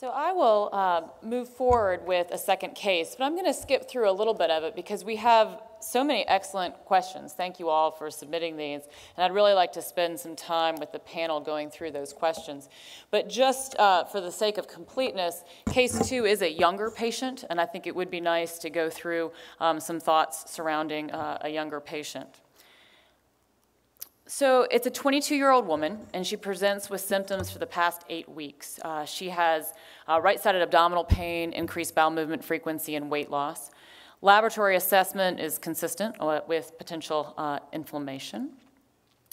So I will uh, move forward with a second case, but I'm going to skip through a little bit of it because we have so many excellent questions. Thank you all for submitting these, and I'd really like to spend some time with the panel going through those questions. But just uh, for the sake of completeness, case two is a younger patient, and I think it would be nice to go through um, some thoughts surrounding uh, a younger patient. So it's a 22 year old woman, and she presents with symptoms for the past eight weeks. Uh, she has uh, right sided abdominal pain, increased bowel movement frequency, and weight loss. Laboratory assessment is consistent with potential uh, inflammation.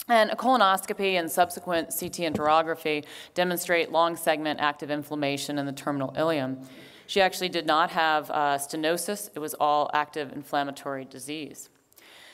And a colonoscopy and subsequent CT enterography demonstrate long segment active inflammation in the terminal ileum. She actually did not have uh, stenosis, it was all active inflammatory disease.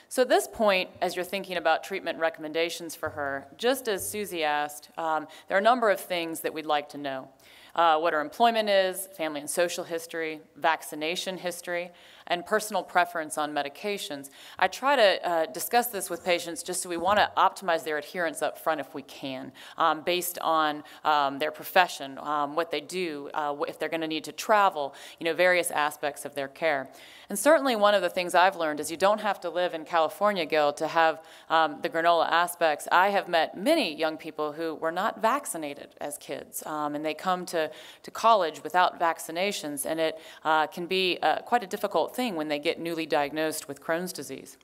So at this point, as you're thinking about treatment recommendations for her, just as Susie asked, um, there are a number of things that we'd like to know. Uh, what her employment is, family and social history, vaccination history, and personal preference on medications. I try to uh, discuss this with patients just so we want to optimize their adherence up front if we can, um, based on um, their profession, um, what they do, uh, if they're going to need to travel, you know, various aspects of their care. And certainly one of the things I've learned is you don't have to live in California, Gil, to have um, the granola aspects. I have met many young people who were not vaccinated as kids, um, and they come to, to college without vaccinations, and it uh, can be uh, quite a difficult thing when they get newly diagnosed with Crohn's disease.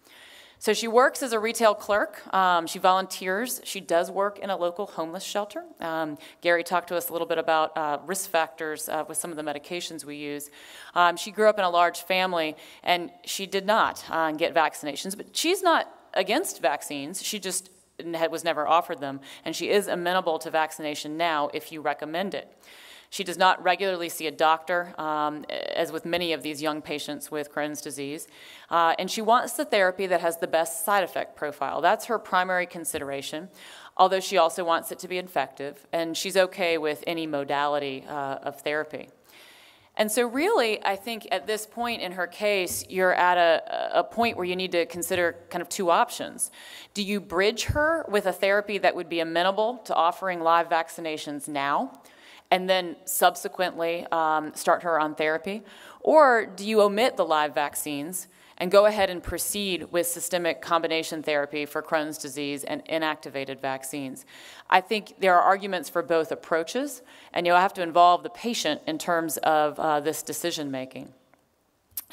So she works as a retail clerk. Um, she volunteers. She does work in a local homeless shelter. Um, Gary talked to us a little bit about uh, risk factors uh, with some of the medications we use. Um, she grew up in a large family, and she did not uh, get vaccinations, but she's not against vaccines. She just was never offered them, and she is amenable to vaccination now if you recommend it. She does not regularly see a doctor, um, as with many of these young patients with Crohn's disease. Uh, and she wants the therapy that has the best side effect profile. That's her primary consideration, although she also wants it to be effective. And she's okay with any modality uh, of therapy. And so, really, I think at this point in her case, you're at a, a, point where you need to consider kind of two options. Do you bridge her with a therapy that would be amenable to offering live vaccinations now? And then subsequently um, start her on therapy? Or do you omit the live vaccines and go ahead and proceed with systemic combination therapy for Crohn's disease and inactivated vaccines? I think there are arguments for both approaches, and you'll have to involve the patient in terms of uh, this decision making.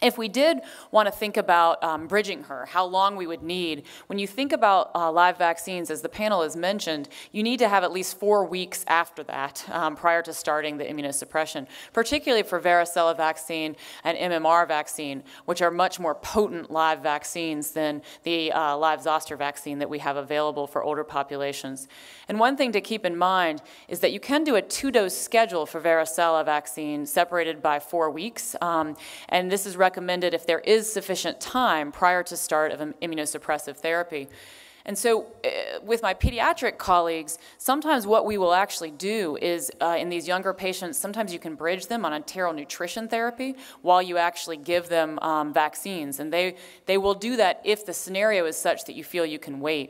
If we did want to think about um, bridging her, how long we would need, when you think about uh, live vaccines, as the panel has mentioned, you need to have at least four weeks after that um, prior to starting the immunosuppression, particularly for varicella vaccine and MMR vaccine, which are much more potent live vaccines than the uh, live zoster vaccine that we have available for older populations. And one thing to keep in mind is that you can do a two dose schedule for varicella vaccine separated by four weeks, um, and this is recommended if there is sufficient time prior to start of immunosuppressive therapy. And so, uh, with my pediatric colleagues, sometimes what we will actually do is uh, in these younger patients, sometimes you can bridge them on enteral nutrition therapy while you actually give them um, vaccines. And they, they will do that if the scenario is such that you feel you can wait.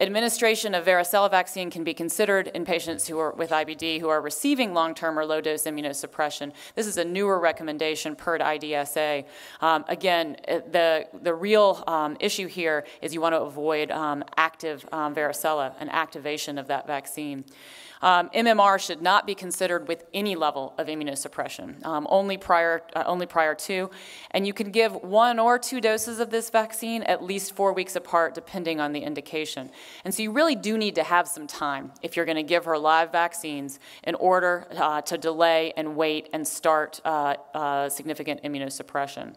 Administration of varicella vaccine can be considered in patients who are with IBD who are receiving long-term or low-dose immunosuppression. This is a newer recommendation per IDSA. Um, again, uh, the, the real um, issue here is you want to avoid um, active um, varicella and activation of that vaccine. Um, MMR should not be considered with any level of immunosuppression, um, only, prior, uh, only prior to. And you can give one or two doses of this vaccine at least four weeks apart, depending on the indication. And so you really do need to have some time if you're going to give her live vaccines in order uh, to delay and wait and start uh, uh significant immunosuppression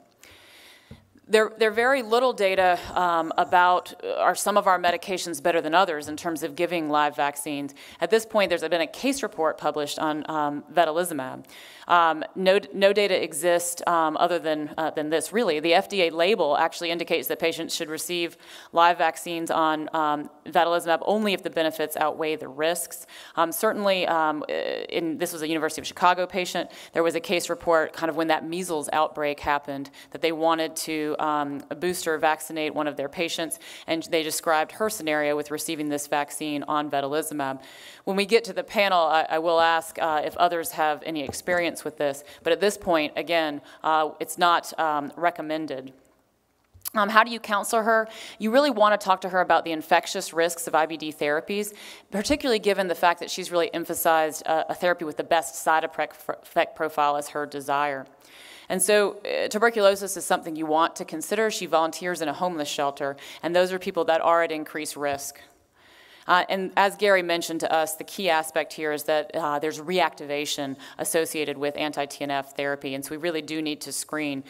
there, there are very little data um, about uh, are some of our medications better than others in terms of giving live vaccines. At this point, there's been a case report published on um, vedolizumab. Um, no, no data exists um, other than, uh, than this, really. The FDA label actually indicates that patients should receive live vaccines on um, vedolizumab only if the benefits outweigh the risks. Um, certainly, um, in, this was a University of Chicago patient, there was a case report kind of when that measles outbreak happened that they wanted to um, a booster vaccinate one of their patients, and they described her scenario with receiving this vaccine on vedolizumab. When we get to the panel, I, I will ask uh, if others have any experience with this, but at this point, again, uh, it's not um, recommended. Um, how do you counsel her? You really want to talk to her about the infectious risks of IBD therapies, particularly given the fact that she's really emphasized uh, a therapy with the best side effect profile as her desire. And so, uh, tuberculosis is something you want to consider. She volunteers in a homeless shelter, and those are people that are at increased risk. Uh, and as Gary mentioned to us, the key aspect here is that uh, there's reactivation associated with anti TNF therapy, and so we really do need to screen.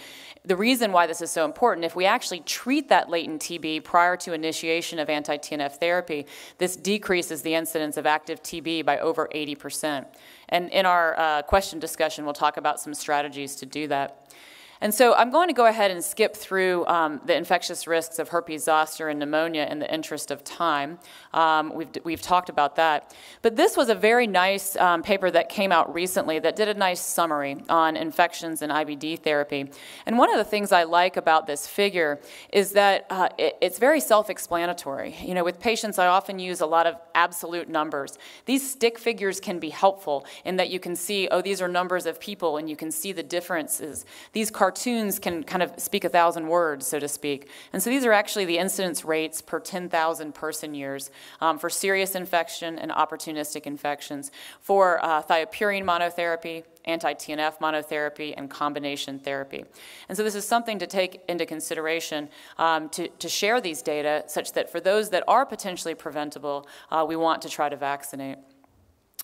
The reason why this is so important, if we actually treat that latent TB prior to initiation of anti TNF therapy, this decreases the incidence of active TB by over 80%. And in our uh, question discussion, we'll talk about some strategies to do that. And so I'm going to go ahead and skip through um, the infectious risks of herpes zoster and pneumonia in the interest of time. Um, we've, we've talked about that. But this was a very nice um, paper that came out recently that did a nice summary on infections and IBD therapy. And one of the things I like about this figure is that uh, it, it's very self explanatory. You know, with patients, I often use a lot of absolute numbers. These stick figures can be helpful in that you can see, oh, these are numbers of people, and you can see the differences. These cartoons can kind of speak a thousand words, so to speak. And so these are actually the incidence rates per 10,000 person years um, for serious infection and opportunistic infections, for uh, thiopurine monotherapy, anti-TNF monotherapy, and combination therapy. And so this is something to take into consideration um, to, to share these data such that for those that are potentially preventable, uh, we want to try to vaccinate.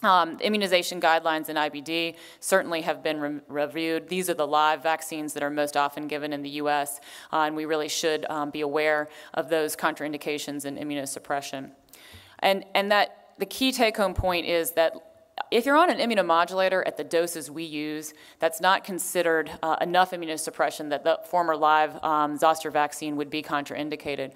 Um, immunization guidelines in IBD certainly have been re reviewed. These are the live vaccines that are most often given in the US, uh, and we really should um, be aware of those contraindications in immunosuppression. And, and that the key take home point is that if you're on an immunomodulator at the doses we use, that's not considered uh, enough immunosuppression that the former live um, zoster vaccine would be contraindicated.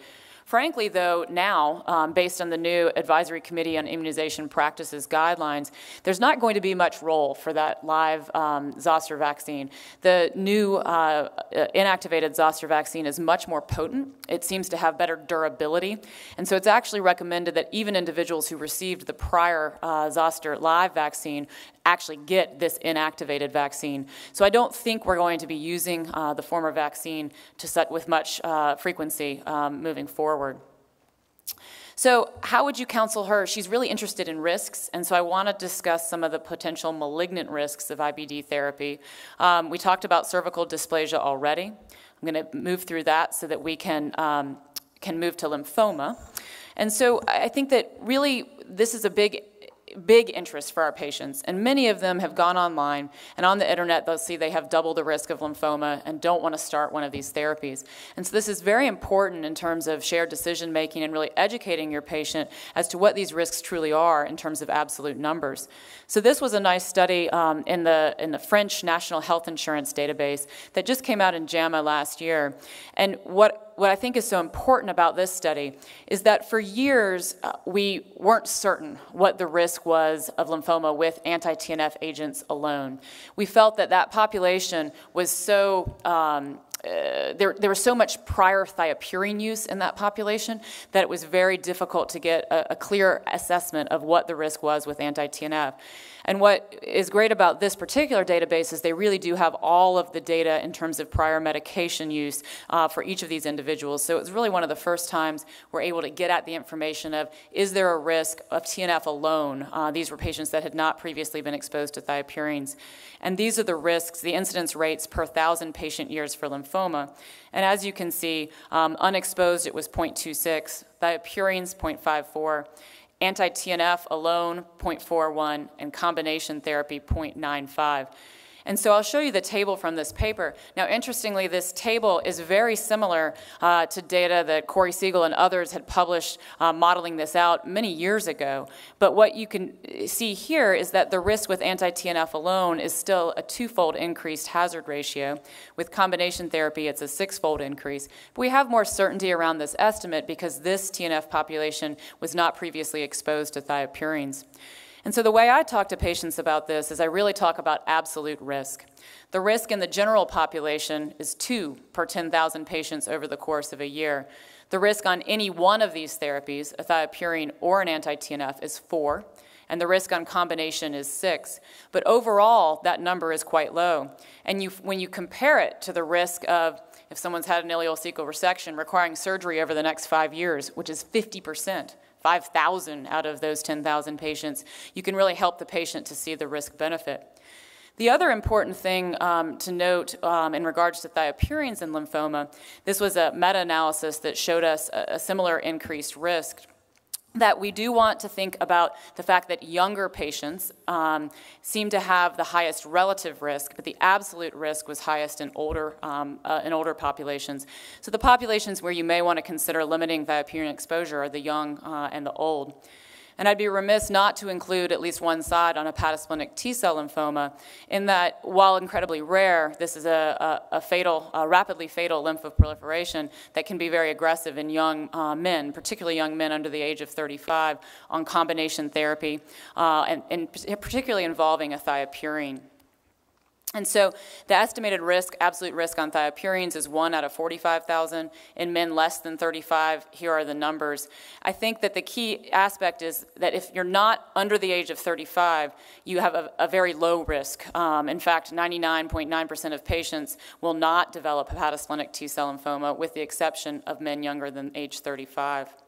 Frankly, though, now, um, based on the new Advisory Committee on Immunization Practices guidelines, there's not going to be much role for that live um, zoster vaccine. The new uh, inactivated zoster vaccine is much more potent. It seems to have better durability. And so it's actually recommended that even individuals who received the prior uh, zoster live vaccine actually get this inactivated vaccine. So I don't think we're going to be using uh, the former vaccine to set with much uh, frequency um, moving forward. So, how would you counsel her? She's really interested in risks, and so I want to discuss some of the potential malignant risks of IBD therapy. Um, we talked about cervical dysplasia already. I'm going to move through that so that we can, um, can move to lymphoma. And so, I think that really this is a big big interest for our patients, and many of them have gone online and on the internet they'll see they have double the risk of lymphoma and don't want to start one of these therapies. And so this is very important in terms of shared decision making and really educating your patient as to what these risks truly are in terms of absolute numbers. So this was a nice study um, in the in the French National Health Insurance Database that just came out in JAMA last year, and what what I think is so important about this study is that for years uh, we weren't certain what the risk was of lymphoma with anti TNF agents alone. We felt that that population was so um, uh, there, there was so much prior thiopurine use in that population that it was very difficult to get a, a clear assessment of what the risk was with anti-TNF. And what is great about this particular database is they really do have all of the data in terms of prior medication use uh, for each of these individuals. So it was really one of the first times we're able to get at the information of is there a risk of TNF alone? Uh, these were patients that had not previously been exposed to thiopurines. And these are the risks, the incidence rates per thousand patient years for lymphoma. And as you can see, um, unexposed it was 0.26, thiopurines 0.54, anti-TNF alone 0.41, and combination therapy 0.95. And so I'll show you the table from this paper. Now, interestingly, this table is very similar uh, to data that Corey Siegel and others had published uh, modeling this out many years ago. But what you can see here is that the risk with anti-TNF alone is still a twofold increased hazard ratio. With combination therapy, it's a six-fold increase. But we have more certainty around this estimate because this TNF population was not previously exposed to thiopurines. And so the way I talk to patients about this is I really talk about absolute risk. The risk in the general population is 2 per 10,000 patients over the course of a year. The risk on any one of these therapies, a thiopurine or an anti-TNF, is 4 and the risk on combination is six. But overall, that number is quite low. And you, when you compare it to the risk of if someone's had an ileocecal resection requiring surgery over the next five years, which is 50%, 5,000 out of those 10,000 patients, you can really help the patient to see the risk benefit. The other important thing um, to note um, in regards to thiopurines in lymphoma, this was a meta-analysis that showed us a, a similar increased risk that we do want to think about the fact that younger patients um, seem to have the highest relative risk, but the absolute risk was highest in older, um, uh, in older populations. So the populations where you may want to consider limiting thiopurine exposure are the young uh, and the old. And I'd be remiss not to include at least one side on hepatosplenic T-cell lymphoma, in that while incredibly rare, this is a, a, a fatal, a rapidly fatal lymphoproliferation that can be very aggressive in young uh, men, particularly young men under the age of 35, on combination therapy, uh, and, and particularly involving a thiopurine. And so the estimated risk, absolute risk on thiopurines is 1 out of 45,000. In men less than 35, here are the numbers. I think that the key aspect is that if you're not under the age of 35, you have a, a very low risk. Um, in fact, 99.9% of patients will not develop hepatosplenic T-cell lymphoma with the exception of men younger than age 35.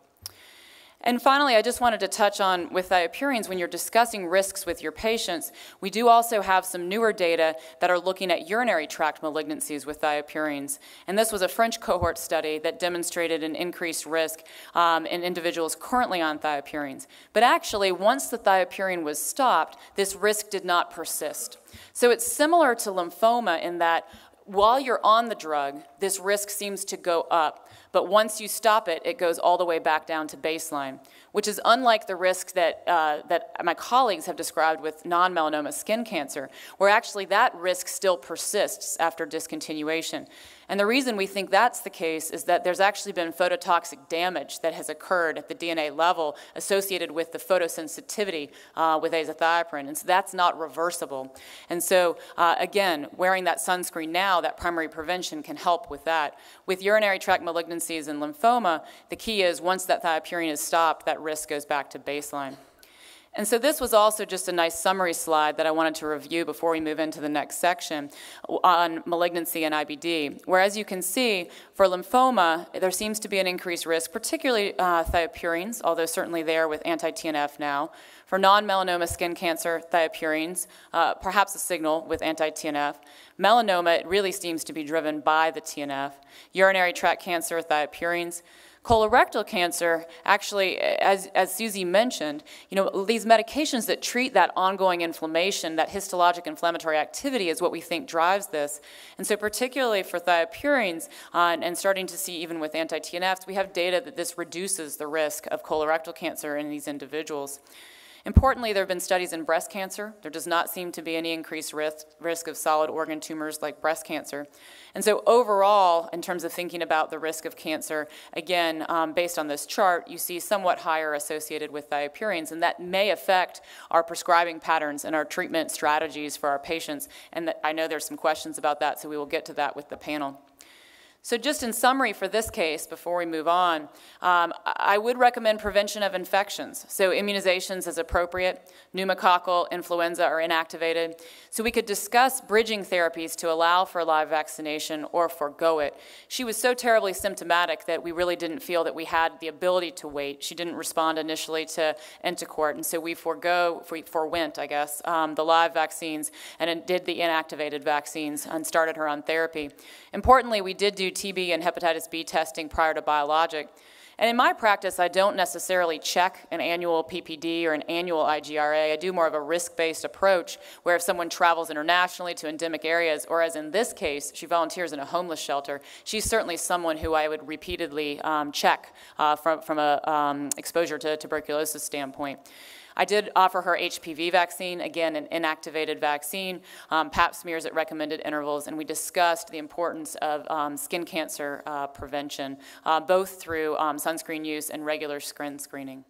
And finally, I just wanted to touch on with thiopurines, when you're discussing risks with your patients, we do also have some newer data that are looking at urinary tract malignancies with thiopurines. And this was a French cohort study that demonstrated an increased risk um, in individuals currently on thiopurines. But actually, once the thiopurine was stopped, this risk did not persist. So it's similar to lymphoma in that while you're on the drug, this risk seems to go up. But once you stop it, it goes all the way back down to baseline, which is unlike the risk that, uh, that my colleagues have described with non melanoma skin cancer, where actually that risk still persists after discontinuation. And the reason we think that's the case is that there's actually been phototoxic damage that has occurred at the DNA level associated with the photosensitivity uh, with azathioprine. And so that's not reversible. And so, uh, again, wearing that sunscreen now, that primary prevention can help with that. With urinary tract malignancies and lymphoma, the key is once that thiopurine is stopped, that risk goes back to baseline. And so this was also just a nice summary slide that I wanted to review before we move into the next section on malignancy and IBD. Where as you can see, for lymphoma, there seems to be an increased risk, particularly uh, thiopurines, although certainly there with anti-TNF now. For non-melanoma skin cancer, thiopurines, uh, perhaps a signal with anti-TNF. Melanoma, it really seems to be driven by the TNF. Urinary tract cancer, thiopurines. Colorectal cancer, actually, as, as Susie mentioned, you know, these medications that treat that ongoing inflammation, that histologic inflammatory activity is what we think drives this. And so particularly for thiopurines, uh, and, and starting to see even with anti-TNFs, we have data that this reduces the risk of colorectal cancer in these individuals. Importantly, there have been studies in breast cancer. There does not seem to be any increased risk, risk of solid organ tumors like breast cancer. And so overall, in terms of thinking about the risk of cancer, again, um, based on this chart, you see somewhat higher associated with thiopurines, and that may affect our prescribing patterns and our treatment strategies for our patients. And I know there's some questions about that, so we will get to that with the panel. So just in summary for this case, before we move on, um, I would recommend prevention of infections. So immunizations as appropriate, pneumococcal, influenza are inactivated. So we could discuss bridging therapies to allow for live vaccination or forego it. She was so terribly symptomatic that we really didn't feel that we had the ability to wait. She didn't respond initially to Entocort, and so we forego, we forwent, I guess, um, the live vaccines and did the inactivated vaccines and started her on therapy. Importantly, we did do TB and hepatitis B testing prior to biologic. And in my practice, I don't necessarily check an annual PPD or an annual IGRA. I do more of a risk-based approach where if someone travels internationally to endemic areas, or as in this case, she volunteers in a homeless shelter, she's certainly someone who I would repeatedly um, check uh, from, from a um, exposure to tuberculosis standpoint. I did offer her HPV vaccine, again, an inactivated vaccine, um, pap smears at recommended intervals, and we discussed the importance of um, skin cancer uh, prevention, uh, both through um, sunscreen use and regular skin screening.